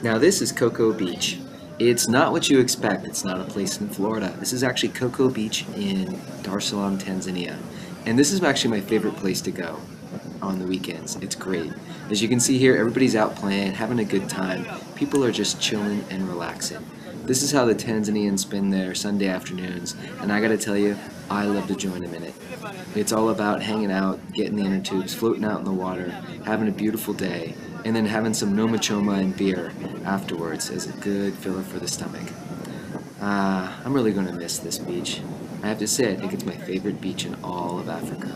Now this is Coco Beach. It's not what you expect. It's not a place in Florida. This is actually Coco Beach in Dar es Salaam, Tanzania. And this is actually my favorite place to go on the weekends. It's great. As you can see here, everybody's out playing, having a good time. People are just chilling and relaxing. This is how the Tanzanians spend their Sunday afternoons, and I gotta tell you, I love to join them in it. It's all about hanging out, getting the inner tubes, floating out in the water, having a beautiful day, and then having some nyama choma and beer afterwards as a good filler for the stomach. Uh, I'm really gonna miss this beach. I have to say, I think it's my favorite beach in all of Africa.